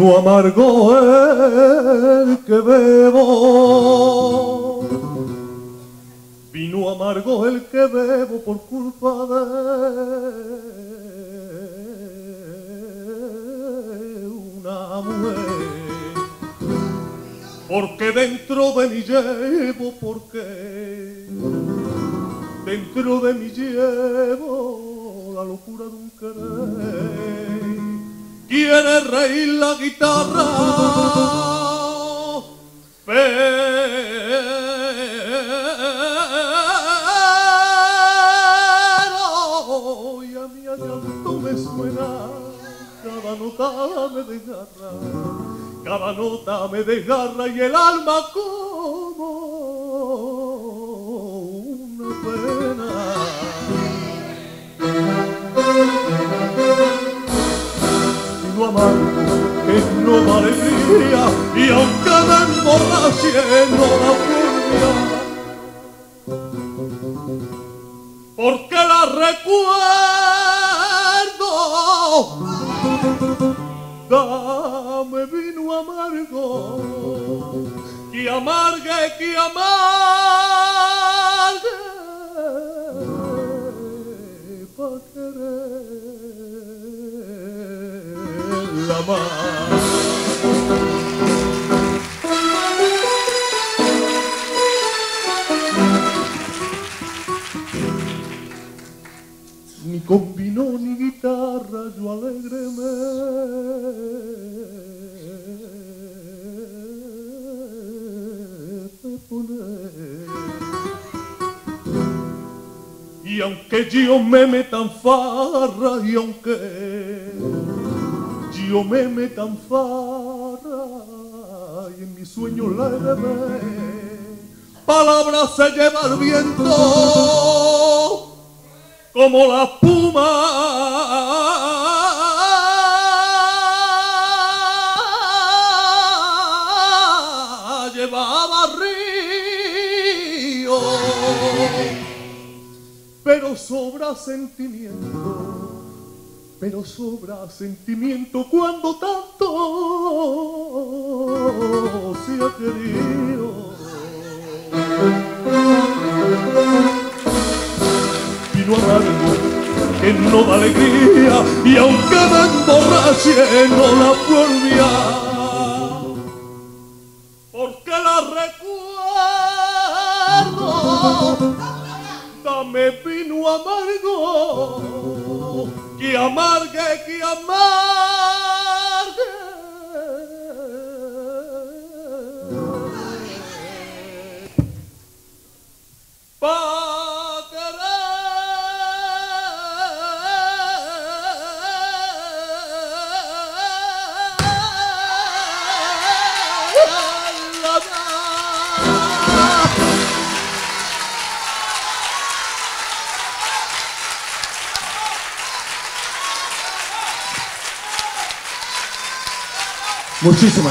Vino amargo el que bebo. Vino amargo el que bebo por culpa de una mujer. Porque dentro de mí llevo, porque dentro de mí llevo la locura de un querer quiere reír la guitarra. Pero y a mi llanto me suena, cada nota me desgarra, cada nota me desgarra y el alma como amargo que no da y aunque me emborrache no la furia porque la recuerdo. Dame vino amargo que amargue que amargue más ni con vino ni guitarra yo alegre me. Y aunque yo me meta en farra, y aunque yo me meta en farra, y en mi sueño la heredé, palabras se lleva el viento como la río pero sobra sentimiento pero sobra sentimiento cuando tanto se ha querido. Vino amargo que no da alegría y aunque me emborrache no la puedo olvidar. Porque la recuerdo. Dame vino amargo que amargue que amargue pa' 我最喜欢